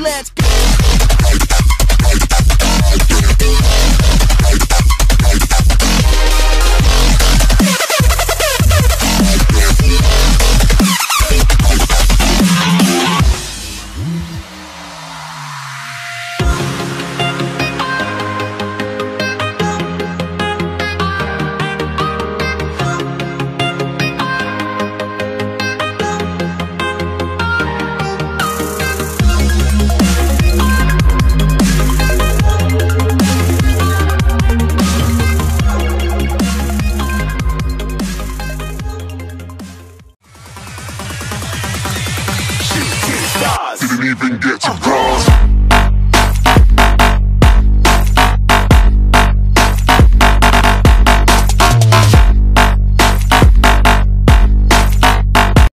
Let's go. didn't even get to pause.